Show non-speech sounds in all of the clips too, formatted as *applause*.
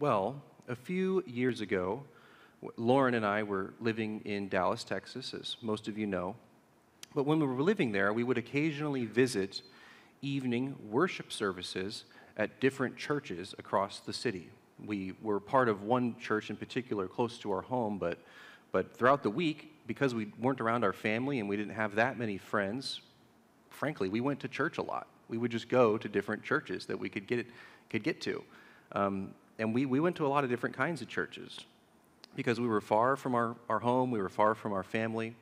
Well, a few years ago, Lauren and I were living in Dallas, Texas, as most of you know. But when we were living there, we would occasionally visit evening worship services at different churches across the city. We were part of one church in particular close to our home, but, but throughout the week, because we weren't around our family and we didn't have that many friends, frankly, we went to church a lot. We would just go to different churches that we could get, could get to. Um, and we, we went to a lot of different kinds of churches because we were far from our, our home, we were far from our family,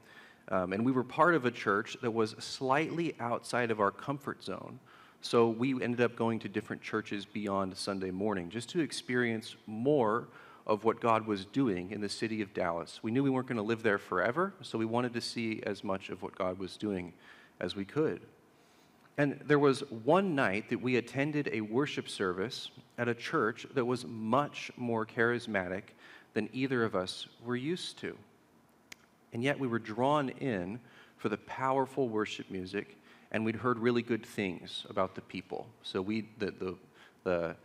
um, and we were part of a church that was slightly outside of our comfort zone. So we ended up going to different churches beyond Sunday morning just to experience more of what God was doing in the city of Dallas. We knew we weren't going to live there forever, so we wanted to see as much of what God was doing as we could. And there was one night that we attended a worship service at a church that was much more charismatic than either of us were used to. And yet we were drawn in for the powerful worship music, and we'd heard really good things about the people. So we, the, the, the,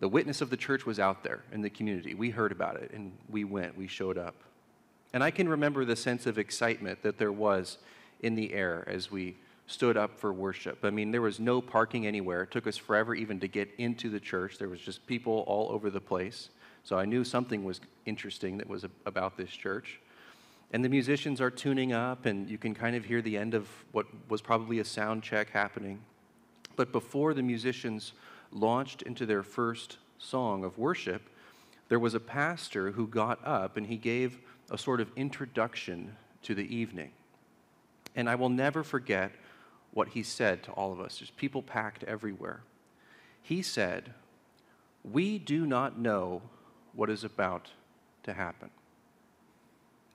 the witness of the church was out there in the community. We heard about it, and we went, we showed up. And I can remember the sense of excitement that there was in the air as we stood up for worship. I mean, there was no parking anywhere. It took us forever even to get into the church. There was just people all over the place. So I knew something was interesting that was about this church. And the musicians are tuning up, and you can kind of hear the end of what was probably a sound check happening. But before the musicians launched into their first song of worship, there was a pastor who got up and he gave a sort of introduction to the evening. And I will never forget what he said to all of us. There's people packed everywhere. He said, We do not know what is about to happen.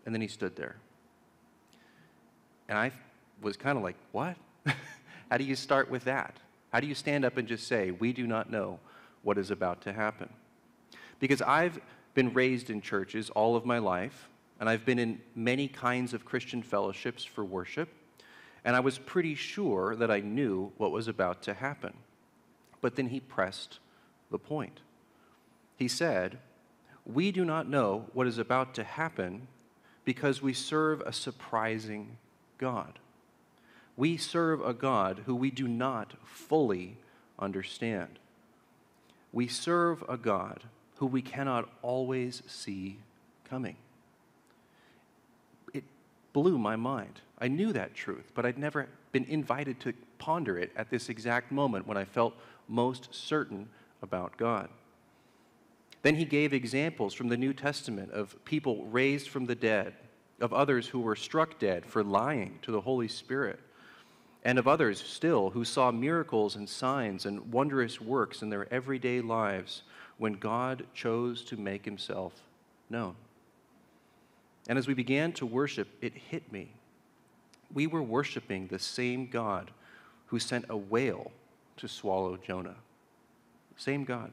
And then he stood there. And I was kind of like, What? *laughs* How do you start with that? How do you stand up and just say, We do not know what is about to happen? Because I've been raised in churches all of my life, and I've been in many kinds of Christian fellowships for worship and I was pretty sure that I knew what was about to happen. But then he pressed the point. He said, We do not know what is about to happen because we serve a surprising God. We serve a God who we do not fully understand. We serve a God who we cannot always see coming It blew my mind. I knew that truth, but I'd never been invited to ponder it at this exact moment when I felt most certain about God. Then he gave examples from the New Testament of people raised from the dead, of others who were struck dead for lying to the Holy Spirit, and of others still who saw miracles and signs and wondrous works in their everyday lives when God chose to make himself known. And as we began to worship, it hit me. We were worshiping the same God who sent a whale to swallow Jonah. Same God.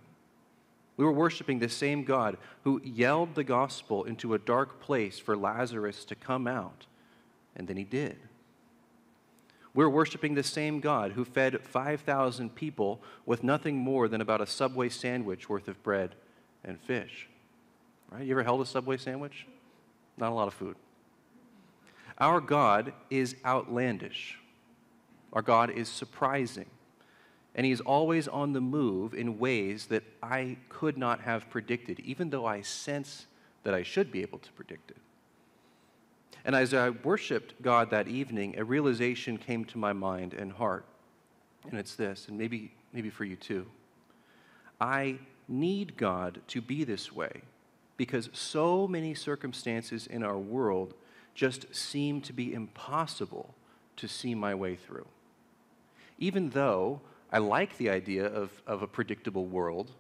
We were worshiping the same God who yelled the gospel into a dark place for Lazarus to come out, and then he did. We're worshiping the same God who fed 5,000 people with nothing more than about a Subway sandwich worth of bread and fish. Right? You ever held a Subway sandwich? Not a lot of food. Our God is outlandish. Our God is surprising. And He's always on the move in ways that I could not have predicted, even though I sense that I should be able to predict it. And as I worshiped God that evening, a realization came to my mind and heart. And it's this, and maybe, maybe for you too. I need God to be this way because so many circumstances in our world just seem to be impossible to see my way through. Even though I like the idea of, of a predictable world,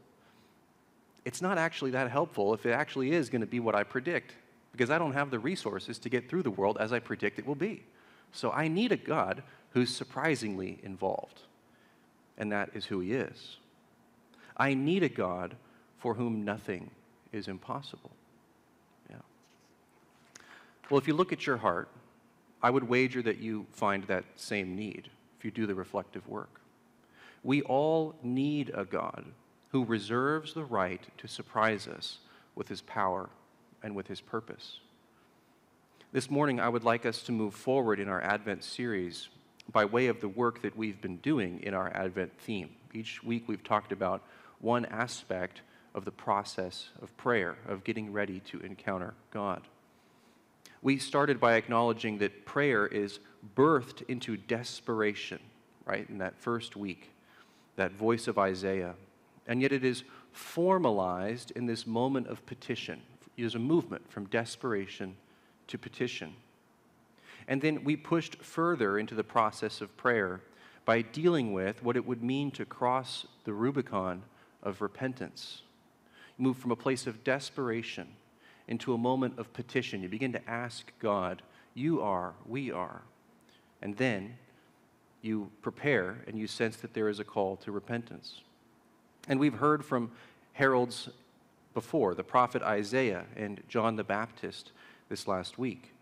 it's not actually that helpful if it actually is going to be what I predict, because I don't have the resources to get through the world as I predict it will be. So I need a God who's surprisingly involved, and that is who He is. I need a God for whom nothing is impossible. Well, if you look at your heart, I would wager that you find that same need if you do the reflective work. We all need a God who reserves the right to surprise us with his power and with his purpose. This morning, I would like us to move forward in our Advent series by way of the work that we've been doing in our Advent theme. Each week, we've talked about one aspect of the process of prayer, of getting ready to encounter God. We started by acknowledging that prayer is birthed into desperation, right, in that first week, that voice of Isaiah. And yet it is formalized in this moment of petition. It is a movement from desperation to petition. And then we pushed further into the process of prayer by dealing with what it would mean to cross the Rubicon of repentance. You move from a place of desperation into a moment of petition. You begin to ask God, You are, we are. And then you prepare and you sense that there is a call to repentance. And we've heard from heralds before, the prophet Isaiah and John the Baptist this last week.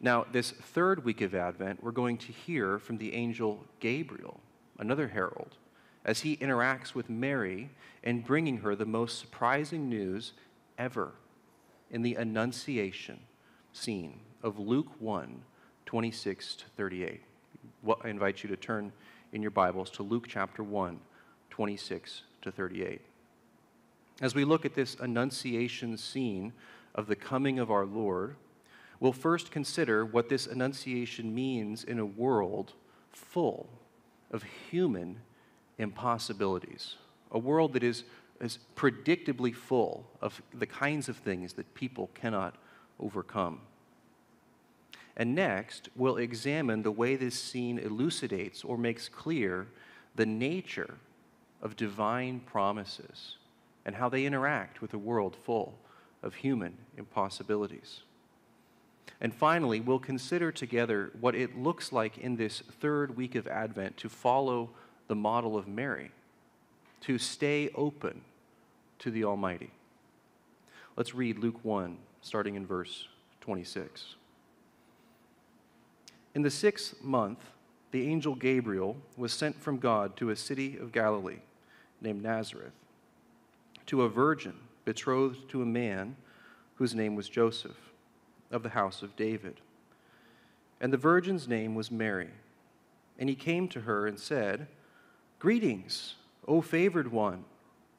Now, this third week of Advent, we're going to hear from the angel Gabriel, another herald, as he interacts with Mary and bringing her the most surprising news ever in the Annunciation scene of Luke 1 26 to 38. I invite you to turn in your Bibles to Luke chapter 1 26 to 38. As we look at this Annunciation scene of the coming of our Lord, we'll first consider what this Annunciation means in a world full of human impossibilities, a world that is, is predictably full of the kinds of things that people cannot overcome. And next, we'll examine the way this scene elucidates or makes clear the nature of divine promises and how they interact with a world full of human impossibilities. And finally, we'll consider together what it looks like in this third week of Advent to follow the model of Mary, to stay open to the Almighty. Let's read Luke 1, starting in verse 26. In the sixth month, the angel Gabriel was sent from God to a city of Galilee named Nazareth, to a virgin betrothed to a man whose name was Joseph, of the house of David. And the virgin's name was Mary. And he came to her and said, Greetings, O favored one,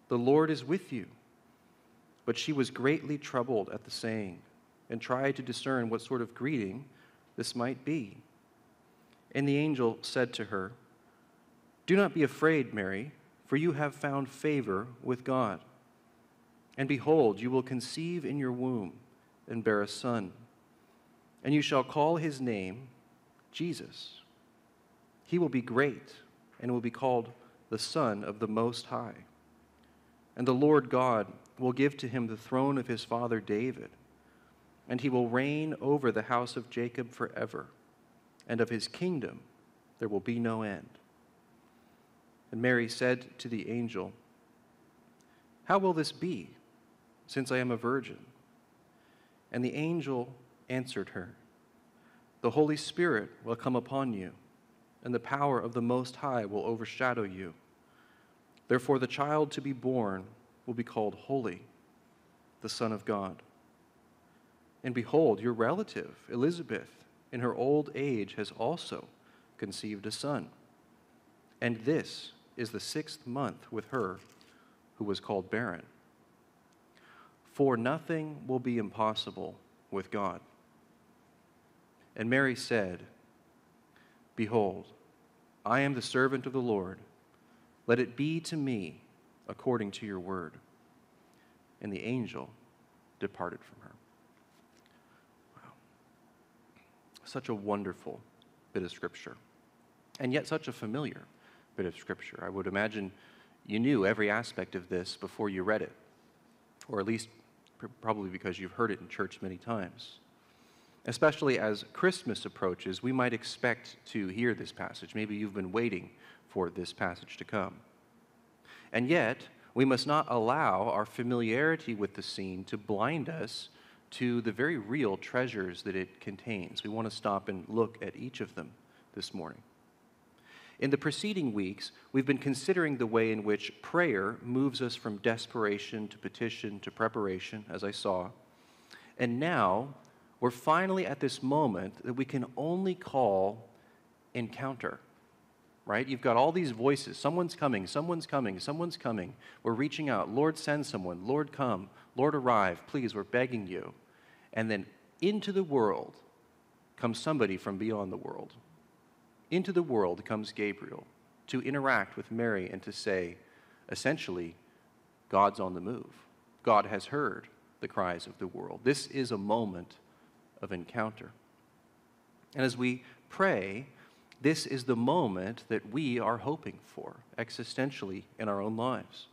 the Lord is with you. But she was greatly troubled at the saying, and tried to discern what sort of greeting this might be. And the angel said to her, Do not be afraid, Mary, for you have found favor with God. And behold, you will conceive in your womb and bear a son, and you shall call his name Jesus. He will be great and will be called the Son of the Most High. And the Lord God will give to him the throne of his father David, and he will reign over the house of Jacob forever, and of his kingdom there will be no end. And Mary said to the angel, How will this be, since I am a virgin? And the angel answered her, The Holy Spirit will come upon you, and the power of the Most High will overshadow you. Therefore, the child to be born will be called Holy, the Son of God. And behold, your relative, Elizabeth, in her old age, has also conceived a son. And this is the sixth month with her who was called barren. For nothing will be impossible with God. And Mary said, Behold, I am the servant of the Lord. Let it be to me according to your word. And the angel departed from her. Wow. Such a wonderful bit of scripture, and yet such a familiar bit of Scripture. I would imagine you knew every aspect of this before you read it, or at least probably because you've heard it in church many times. Especially as Christmas approaches, we might expect to hear this passage. Maybe you've been waiting for this passage to come. And yet, we must not allow our familiarity with the scene to blind us to the very real treasures that it contains. We want to stop and look at each of them this morning. In the preceding weeks, we've been considering the way in which prayer moves us from desperation to petition to preparation, as I saw. And now, we're finally at this moment that we can only call encounter, right? You've got all these voices. Someone's coming, someone's coming, someone's coming. We're reaching out. Lord, send someone. Lord, come. Lord, arrive. Please, we're begging you. And then into the world comes somebody from beyond the world into the world comes Gabriel to interact with Mary and to say, essentially, God's on the move. God has heard the cries of the world. This is a moment of encounter. And as we pray, this is the moment that we are hoping for existentially in our own lives.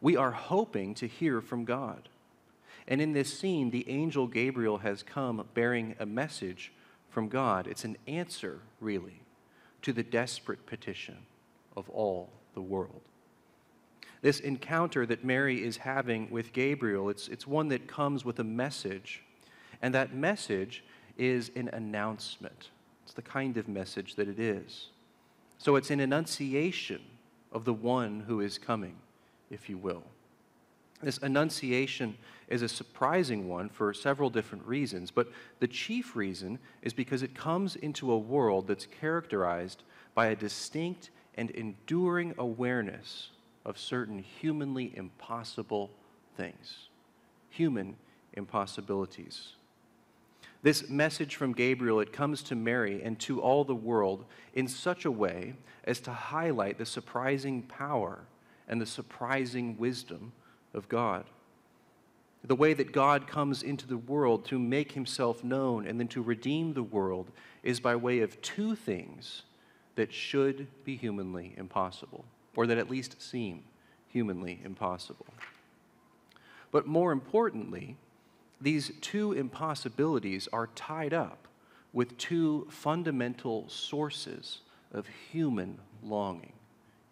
We are hoping to hear from God. And in this scene, the angel Gabriel has come bearing a message from God. It's an answer, really, to the desperate petition of all the world. This encounter that Mary is having with Gabriel, it's, it's one that comes with a message, and that message is an announcement. It's the kind of message that it is. So it's an annunciation of the one who is coming, if you will. This annunciation is a surprising one for several different reasons, but the chief reason is because it comes into a world that's characterized by a distinct and enduring awareness of certain humanly impossible things, human impossibilities. This message from Gabriel, it comes to Mary and to all the world in such a way as to highlight the surprising power and the surprising wisdom of God. The way that God comes into the world to make himself known and then to redeem the world is by way of two things that should be humanly impossible, or that at least seem humanly impossible. But more importantly, these two impossibilities are tied up with two fundamental sources of human longing,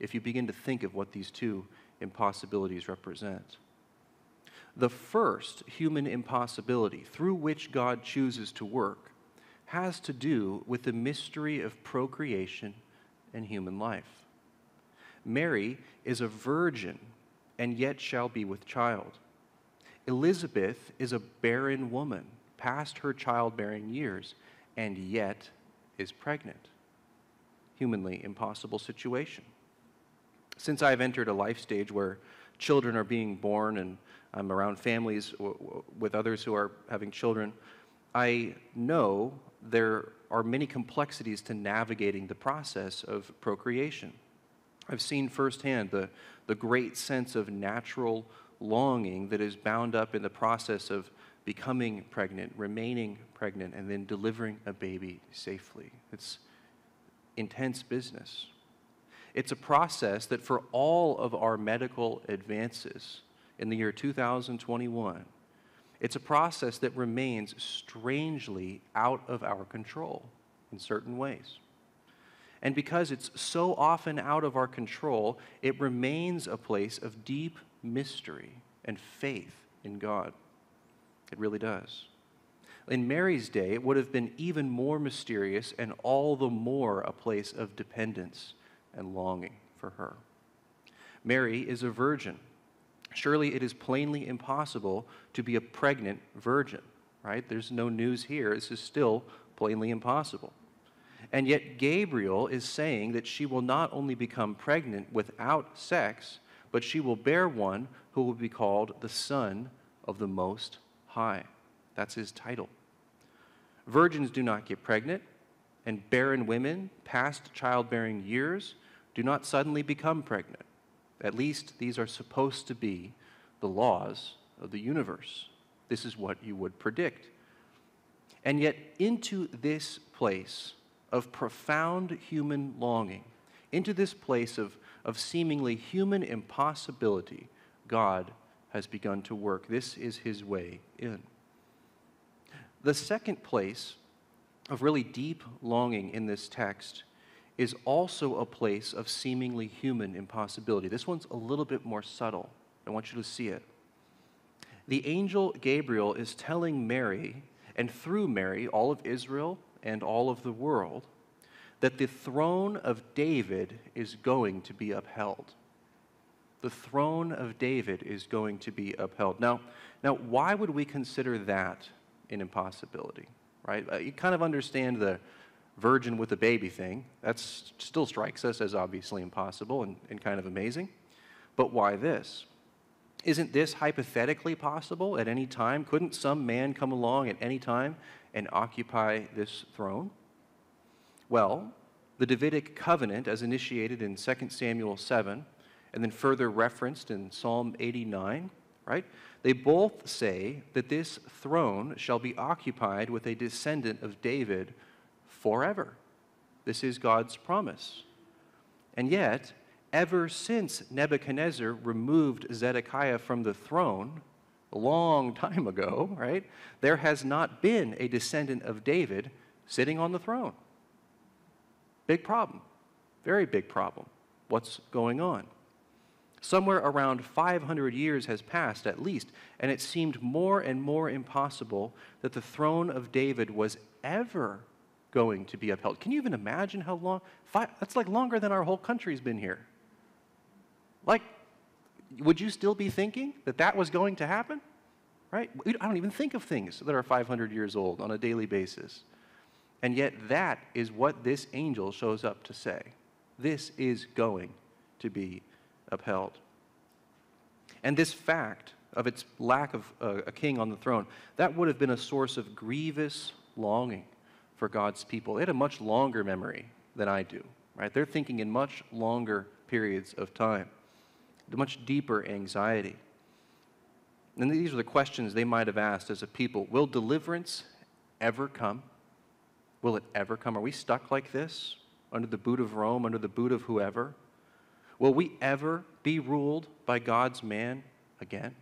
if you begin to think of what these two impossibilities represent. The first human impossibility through which God chooses to work has to do with the mystery of procreation and human life. Mary is a virgin and yet shall be with child. Elizabeth is a barren woman, past her childbearing years, and yet is pregnant. Humanly impossible situation. Since I've entered a life stage where children are being born and I'm around families with others who are having children, I know there are many complexities to navigating the process of procreation. I've seen firsthand the, the great sense of natural longing that is bound up in the process of becoming pregnant, remaining pregnant, and then delivering a baby safely. It's intense business. It's a process that, for all of our medical advances in the year 2021, it's a process that remains strangely out of our control in certain ways. And because it's so often out of our control, it remains a place of deep mystery and faith in God. It really does. In Mary's day, it would have been even more mysterious and all the more a place of dependence and longing for her. Mary is a virgin. Surely it is plainly impossible to be a pregnant virgin, right? There's no news here. This is still plainly impossible. And yet, Gabriel is saying that she will not only become pregnant without sex, but she will bear one who will be called the Son of the Most High. That's his title. Virgins do not get pregnant, and barren women past childbearing years do not suddenly become pregnant. At least these are supposed to be the laws of the universe. This is what you would predict. And yet, into this place of profound human longing, into this place of, of seemingly human impossibility, God has begun to work. This is his way in. The second place of really deep longing in this text is also a place of seemingly human impossibility. This one's a little bit more subtle. I want you to see it. The angel Gabriel is telling Mary, and through Mary, all of Israel and all of the world, that the throne of David is going to be upheld. The throne of David is going to be upheld. Now, now why would we consider that an impossibility? Right? Uh, you kind of understand the virgin with a baby thing. That still strikes us as obviously impossible and, and kind of amazing. But why this? Isn't this hypothetically possible at any time? Couldn't some man come along at any time and occupy this throne? Well, the Davidic covenant, as initiated in 2 Samuel 7, and then further referenced in Psalm 89, right? They both say that this throne shall be occupied with a descendant of David forever. This is God's promise. And yet, ever since Nebuchadnezzar removed Zedekiah from the throne, a long time ago, right, there has not been a descendant of David sitting on the throne. Big problem. Very big problem. What's going on? Somewhere around 500 years has passed at least, and it seemed more and more impossible that the throne of David was ever going to be upheld. Can you even imagine how long? Five, that's like longer than our whole country's been here. Like, would you still be thinking that that was going to happen? Right? I don't even think of things that are 500 years old on a daily basis. And yet, that is what this angel shows up to say. This is going to be upheld. And this fact of its lack of uh, a king on the throne, that would have been a source of grievous longing for God's people. They had a much longer memory than I do, right? They're thinking in much longer periods of time, much deeper anxiety. And these are the questions they might have asked as a people Will deliverance ever come? Will it ever come? Are we stuck like this under the boot of Rome, under the boot of whoever? Will we ever be ruled by God's man again?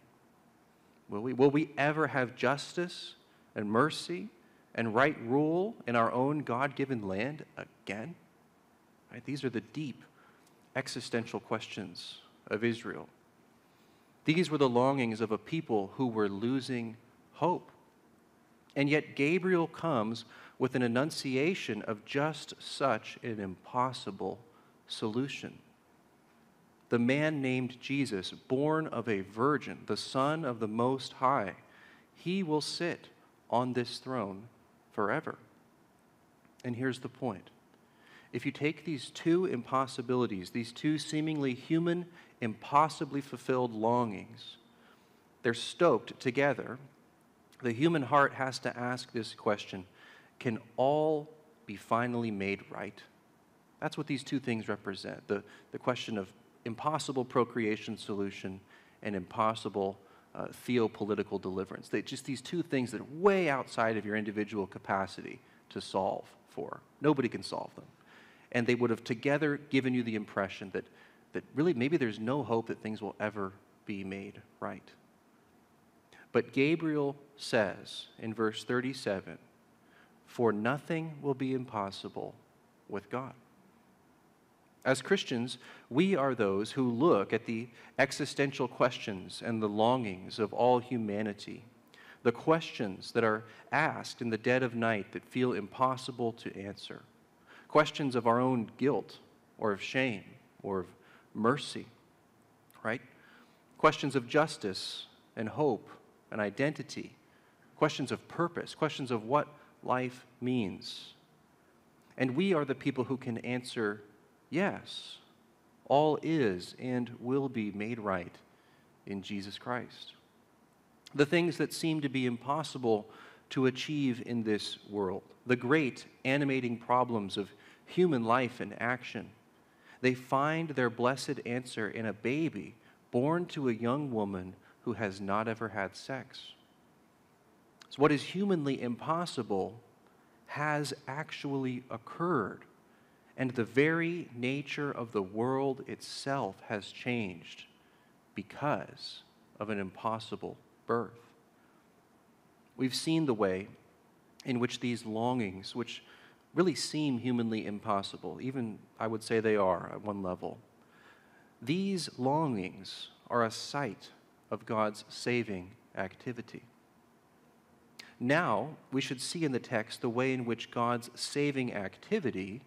Will we? Will we ever have justice and mercy and right rule in our own God given land again? Right? These are the deep existential questions of Israel. These were the longings of a people who were losing hope. And yet, Gabriel comes with an annunciation of just such an impossible solution. The man named Jesus, born of a virgin, the Son of the Most High, he will sit on this throne forever. And here's the point if you take these two impossibilities, these two seemingly human, impossibly fulfilled longings, they're stoked together. The human heart has to ask this question Can all be finally made right? That's what these two things represent the, the question of impossible procreation solution and impossible uh, theopolitical deliverance. They, just these two things that are way outside of your individual capacity to solve for. Nobody can solve them. And they would have together given you the impression that, that really maybe there's no hope that things will ever be made right. But Gabriel says in verse 37 For nothing will be impossible with God. As Christians, we are those who look at the existential questions and the longings of all humanity, the questions that are asked in the dead of night that feel impossible to answer, questions of our own guilt or of shame or of mercy, right? Questions of justice and hope and identity, questions of purpose, questions of what life means. And we are the people who can answer Yes, all is and will be made right in Jesus Christ. The things that seem to be impossible to achieve in this world, the great animating problems of human life and action, they find their blessed answer in a baby born to a young woman who has not ever had sex. So, what is humanly impossible has actually occurred and the very nature of the world itself has changed because of an impossible birth. We've seen the way in which these longings, which really seem humanly impossible, even I would say they are at one level, these longings are a site of God's saving activity. Now, we should see in the text the way in which God's saving activity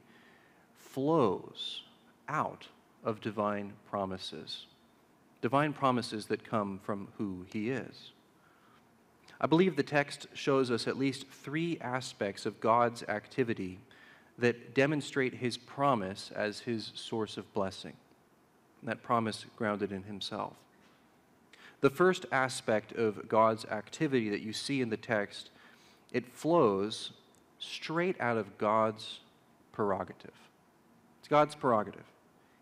flows out of divine promises. Divine promises that come from who he is. I believe the text shows us at least three aspects of God's activity that demonstrate his promise as his source of blessing. That promise grounded in himself. The first aspect of God's activity that you see in the text, it flows straight out of God's prerogative. It's God's prerogative.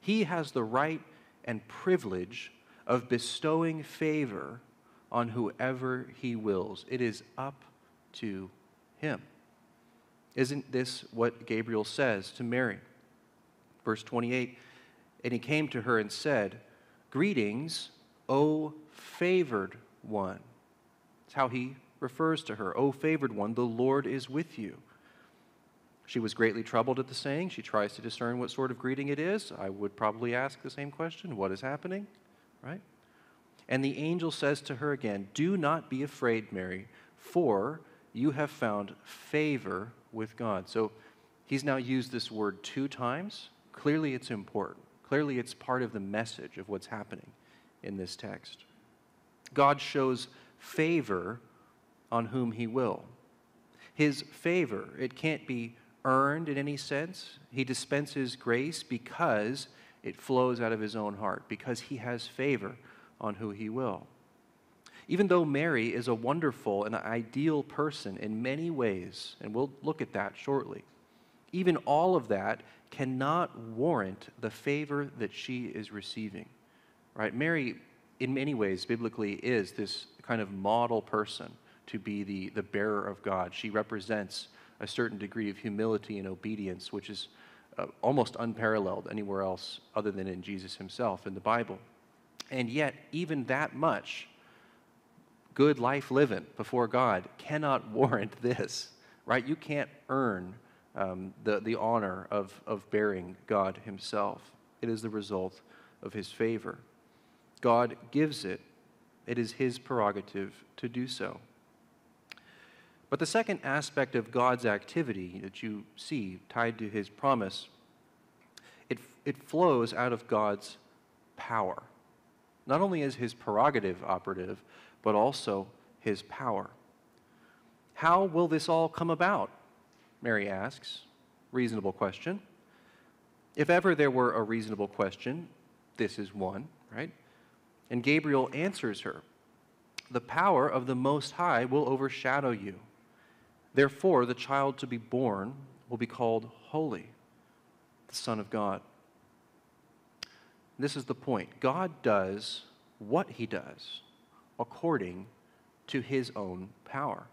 He has the right and privilege of bestowing favor on whoever he wills. It is up to him. Isn't this what Gabriel says to Mary? Verse 28 And he came to her and said, Greetings, O favored one. That's how he refers to her. O favored one, the Lord is with you. She was greatly troubled at the saying. She tries to discern what sort of greeting it is. I would probably ask the same question What is happening? Right? And the angel says to her again, Do not be afraid, Mary, for you have found favor with God. So he's now used this word two times. Clearly, it's important. Clearly, it's part of the message of what's happening in this text. God shows favor on whom he will. His favor, it can't be earned in any sense. He dispenses grace because it flows out of his own heart, because he has favor on who he will. Even though Mary is a wonderful and ideal person in many ways, and we'll look at that shortly, even all of that cannot warrant the favor that she is receiving. Right? Mary, in many ways, biblically, is this kind of model person to be the, the bearer of God. She represents a certain degree of humility and obedience, which is uh, almost unparalleled anywhere else other than in Jesus himself in the Bible. And yet, even that much good life living before God cannot *laughs* warrant this, right? You can't earn um, the, the honor of, of bearing God Himself. It is the result of His favor. God gives it, it is His prerogative to do so. But the second aspect of God's activity that you see tied to His promise, it, it flows out of God's power. Not only is his prerogative operative, but also his power. How will this all come about? Mary asks. Reasonable question. If ever there were a reasonable question, this is one, right? And Gabriel answers her The power of the Most High will overshadow you. Therefore, the child to be born will be called Holy, the Son of God. This is the point. God does what he does according to his own power.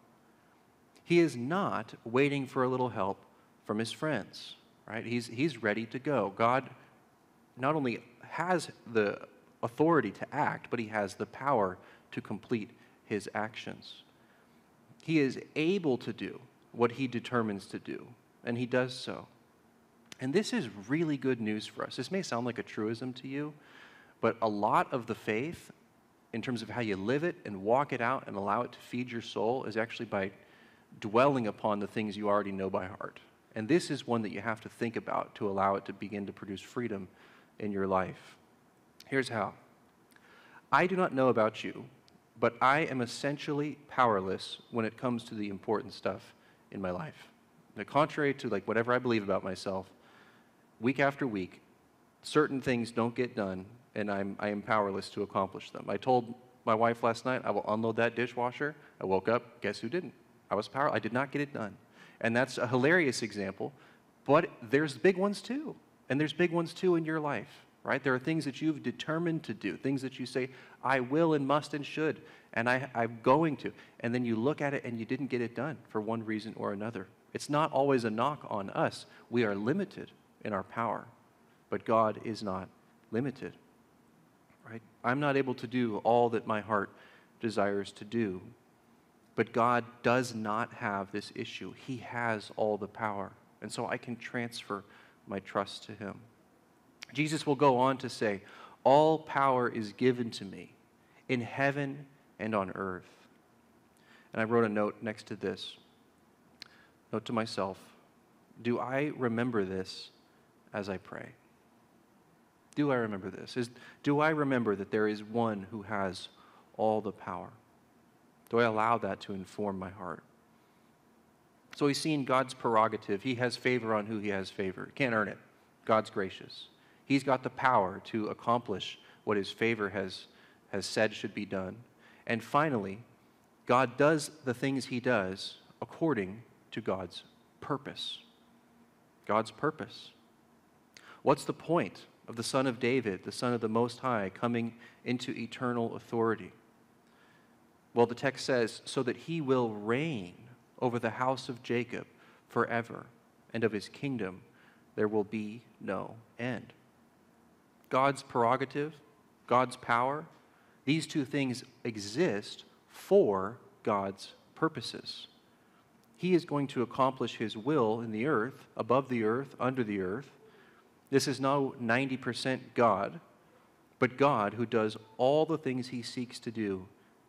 He is not waiting for a little help from his friends, right? He's, he's ready to go. God not only has the authority to act, but he has the power to complete his actions. He is able to do what he determines to do, and he does so. And this is really good news for us. This may sound like a truism to you, but a lot of the faith, in terms of how you live it and walk it out and allow it to feed your soul, is actually by dwelling upon the things you already know by heart. And this is one that you have to think about to allow it to begin to produce freedom in your life. Here's how I do not know about you, but I am essentially powerless when it comes to the important stuff in my life. Now, contrary to like whatever I believe about myself, week after week, certain things don't get done, and I'm, I am powerless to accomplish them. I told my wife last night I will unload that dishwasher. I woke up, guess who didn't? I was powerless. I did not get it done. And that's a hilarious example, but there's big ones too. And there's big ones too in your life, right? There are things that you've determined to do, things that you say, I will and must and should, and I, I'm going to. And then you look at it and you didn't get it done for one reason or another. It's not always a knock on us. We are limited in our power. But God is not limited. Right? I'm not able to do all that my heart desires to do. But God does not have this issue. He has all the power. And so I can transfer my trust to Him. Jesus will go on to say, All power is given to me in heaven and on earth. And I wrote a note next to this. Note to myself Do I remember this as I pray? Do I remember this? Is, do I remember that there is one who has all the power? Do I allow that to inform my heart? So he's seen God's prerogative. He has favor on who he has favor. Can't earn it. God's gracious. He's got the power to accomplish what his favor has, has said should be done. And finally, God does the things he does according to God's purpose. God's purpose. What's the point of the Son of David, the Son of the Most High, coming into eternal authority? Well, the text says, so that he will reign over the house of Jacob forever, and of his kingdom there will be no end. God's prerogative, God's power, these two things exist for God's purposes. He is going to accomplish his will in the earth, above the earth, under the earth. This is now 90% God, but God who does all the things he seeks to do,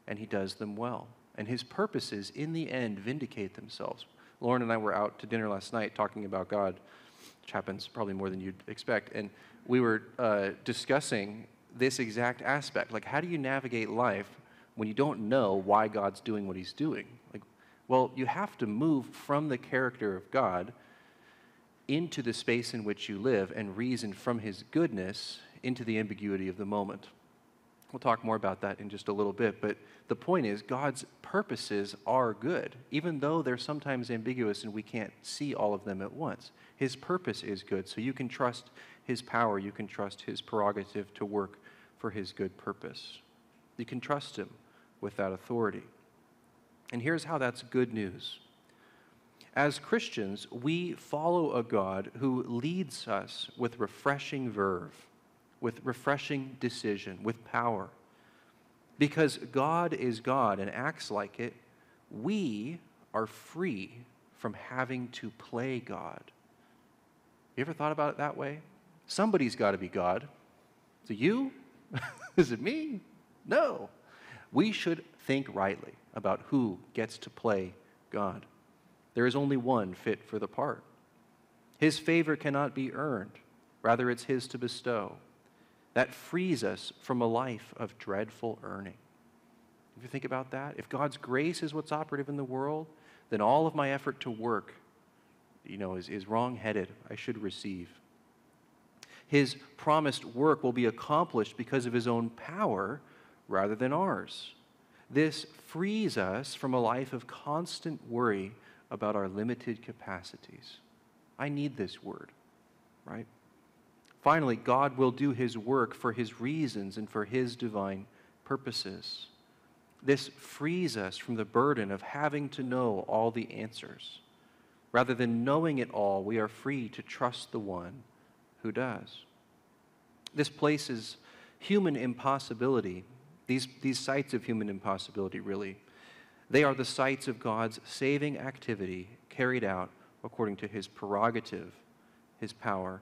and he does them well. And his purposes, in the end, vindicate themselves. Lauren and I were out to dinner last night talking about God, which happens probably more than you'd expect. And we were uh, discussing this exact aspect. Like, how do you navigate life when you don't know why God's doing what he's doing? Like, well, you have to move from the character of God into the space in which you live and reason from his goodness into the ambiguity of the moment. We'll talk more about that in just a little bit, but the point is God's purposes are good, even though they're sometimes ambiguous and we can't see all of them at once. His purpose is good, so you can trust his power, you can trust his prerogative to work for his good purpose. You can trust him with that authority. And here's how that's good news. As Christians, we follow a God who leads us with refreshing verve, with refreshing decision, with power. Because God is God and acts like it, we are free from having to play God. You ever thought about it that way? Somebody's got to be God. Is it you? *laughs* is it me? No. We should think rightly about who gets to play God. There is only one fit for the part. His favor cannot be earned, rather, it's His to bestow. That frees us from a life of dreadful earning. If you think about that, if God's grace is what's operative in the world, then all of my effort to work, you know, is, is wrong-headed. I should receive. His promised work will be accomplished because of his own power rather than ours. This frees us from a life of constant worry about our limited capacities. I need this word, right? Finally, God will do his work for his reasons and for his divine purposes. This frees us from the burden of having to know all the answers. Rather than knowing it all, we are free to trust the one who does. This places human impossibility these, these sites of human impossibility, really, they are the sites of God's saving activity carried out according to his prerogative, his power,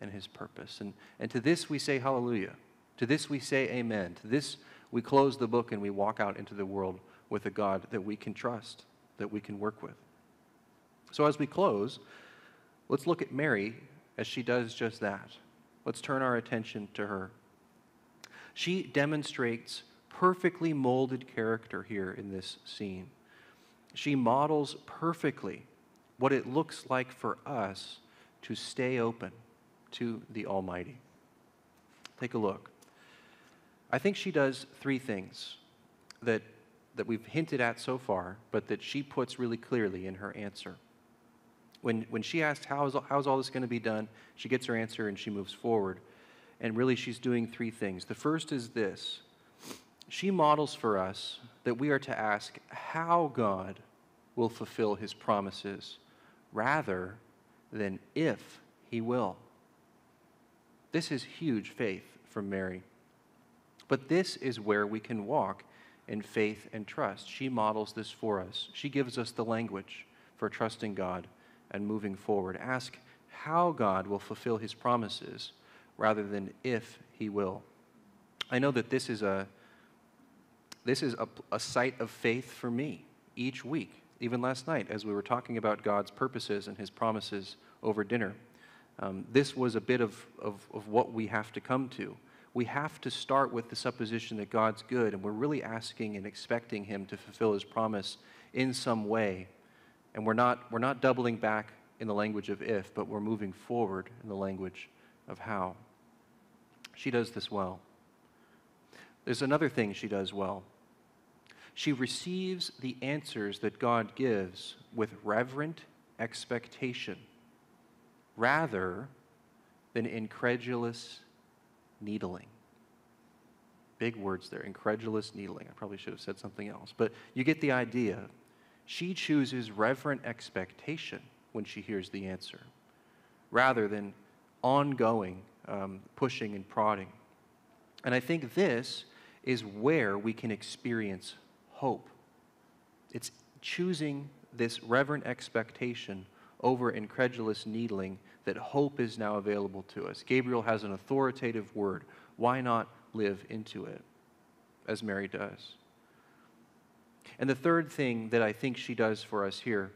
and his purpose. And, and to this we say hallelujah. To this we say amen. To this we close the book and we walk out into the world with a God that we can trust, that we can work with. So as we close, let's look at Mary as she does just that. Let's turn our attention to her. She demonstrates perfectly molded character here in this scene. She models perfectly what it looks like for us to stay open to the Almighty. Take a look. I think she does three things that, that we've hinted at so far, but that she puts really clearly in her answer. When, when she asks, how is, how is all this going to be done? She gets her answer and she moves forward. And really, she's doing three things. The first is this she models for us that we are to ask how God will fulfill his promises rather than if he will. This is huge faith from Mary. But this is where we can walk in faith and trust. She models this for us. She gives us the language for trusting God and moving forward. Ask how God will fulfill his promises rather than if he will. I know that this is a this is a, a site of faith for me each week, even last night as we were talking about God's purposes and his promises over dinner. um, this was a bit of, of, of what we have to come to. We have to start with the supposition that God's good, and we're really asking and expecting Him to fulfill His promise in some way. And we're not, we're not doubling back in the language of if, but we're moving forward in the language of how. She does this well. There's another thing she does well. She receives the answers that God gives with reverent expectation rather than incredulous needling. Big words there, incredulous needling. I probably should have said something else, but you get the idea. She chooses reverent expectation when she hears the answer rather than ongoing um, pushing and prodding. And I think this is where we can experience hope. It's choosing this reverent expectation over incredulous needling that hope is now available to us. Gabriel has an authoritative word. Why not live into it, as Mary does? And the third thing that I think she does for us here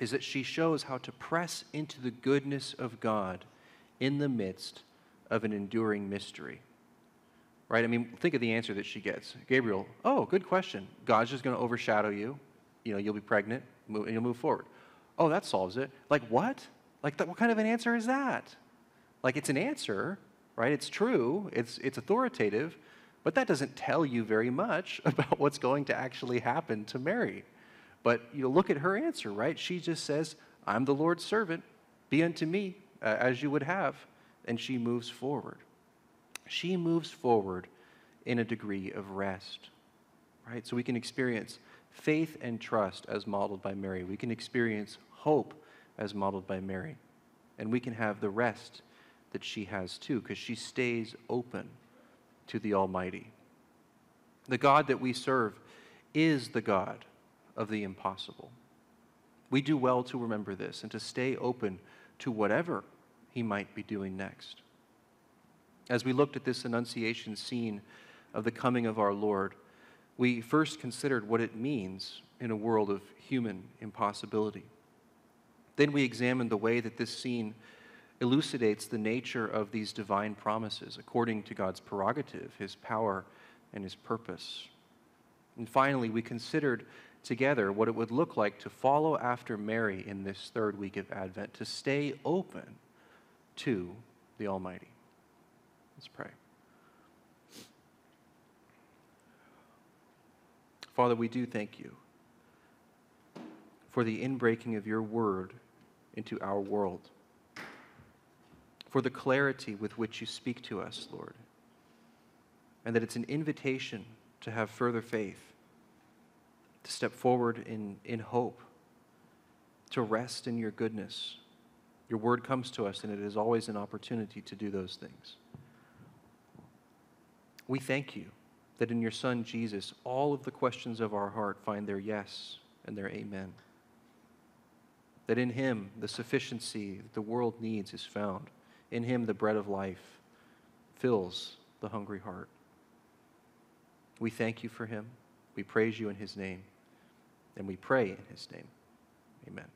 is that she shows how to press into the goodness of God in the midst of an enduring mystery. Right? I mean, think of the answer that she gets. Gabriel, oh, good question. God's just going to overshadow you. You know, you'll be pregnant and you'll move forward. Oh, that solves it. Like, what? Like, what kind of an answer is that? Like, it's an answer, right? It's true, it's, it's authoritative, but that doesn't tell you very much *laughs* about what's going to actually happen to Mary. But you look at her answer, right? She just says, I'm the Lord's servant. Be unto me uh, as you would have. And she moves forward. She moves forward in a degree of rest, right? So we can experience faith and trust as modeled by Mary. We can experience hope as modeled by Mary. And we can have the rest that she has too, because she stays open to the Almighty. The God that we serve is the God of the impossible. We do well to remember this and to stay open to whatever he might be doing next. As we looked at this Annunciation scene of the coming of our Lord, we first considered what it means in a world of human impossibility. Then we examined the way that this scene elucidates the nature of these divine promises according to God's prerogative, his power, and his purpose. And finally, we considered together what it would look like to follow after Mary in this third week of Advent, to stay open to the Almighty. Let's pray. Father, we do thank you for the inbreaking of your word into our world, for the clarity with which you speak to us, Lord, and that it's an invitation to have further faith, to step forward in, in hope, to rest in your goodness. Your word comes to us, and it is always an opportunity to do those things. We thank you that in your Son, Jesus, all of the questions of our heart find their yes and their amen. That in him, the sufficiency that the world needs is found. In him, the bread of life fills the hungry heart. We thank you for him. We praise you in his name. And we pray in his name. Amen.